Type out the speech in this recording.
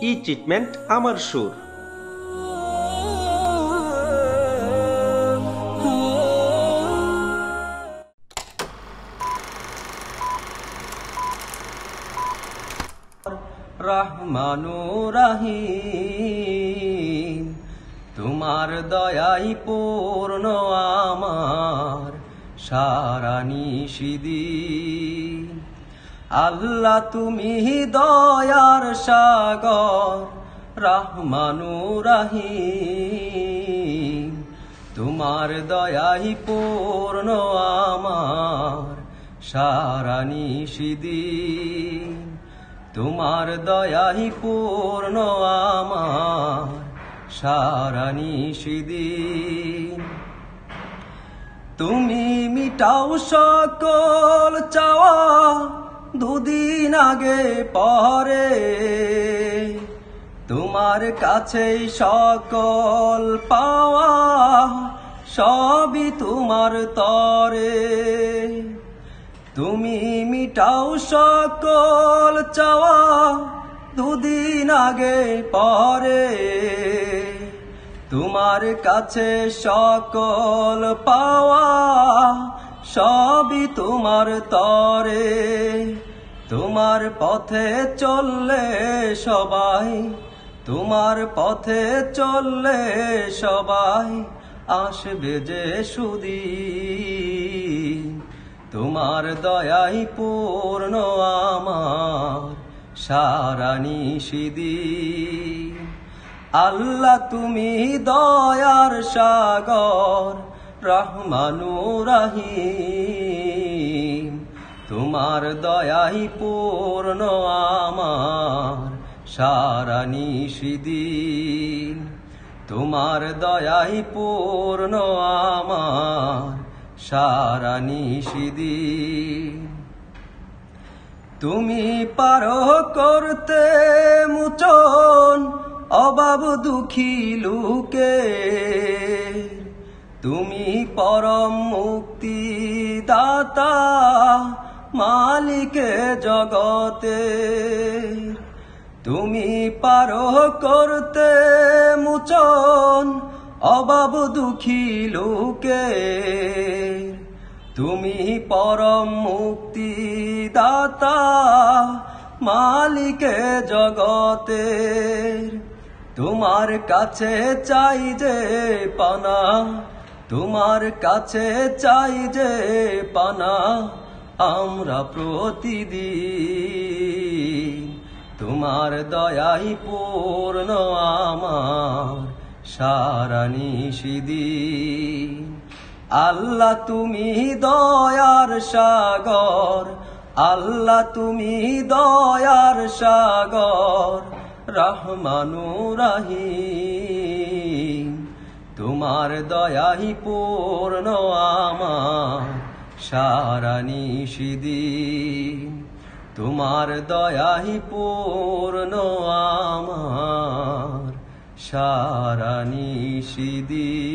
ই treatment আমার সুর। রহমানু রাহিম তোমার দয়াই পূর্ণ আমার সারা নিষিদিন আল্লাহ তুমি দয়ার সাগর, রহমানু রাহিম। তোমার দয়াই পূর্ণ আমার, সারা নিষিদিন তোমার দয়াই পূর্ণ আমার, সারা নিষিদিন তুমি মিটাও সকল চাওয়া দুদিন আগে পরে তোমার কাছেই সকল পাওয়া সবই তোমার তরে। তুমি মিটাও সকল চাওয়া দুদিন আগে পরে। তোমার কাছে সকল পাওয়া সবই তোমার তরে। তোমার পথে চললে সবাই, তোমার পথে চললে সবাই আসবে যে সুদি। তোমার দয়াই পূর্ণ আমার সারা নিষিদি। আল্লাহ তুমি দয়ার সাগর রহমানু রাহিম। তোমার দয়াই পূর্ণ আমার, সারা নিষিদিন তোমার দয়াই পূর্ণ আমার, সারা নিষিদিন তুমি পারো করতে মুচন, অভাব দুঃখী লুকে। তুমি পরম মুক্তি দাতা মালিকে জগতে। তুমি পারো করতে মুচন অভাব দুঃখী লোকে। তুমি পরম মুক্তি দাতা মালিকে জগতে। তোমার কাছে চাই যে পানা, তোমার কাছে চাই যে পানা। আমরা প্রতিদিন তোমার দয়াই পূর্ণ আমার সারা নিষিদিন আল্লাহ তুমি দয়ার সাগর, আল্লাহ তুমি দয়ার সাগর, রহমানু রাহিম। তোমার দয়াই পূর্ণ আমার সারা তোমার দয়াই পূর্ণ আমার সারা নিষিদিন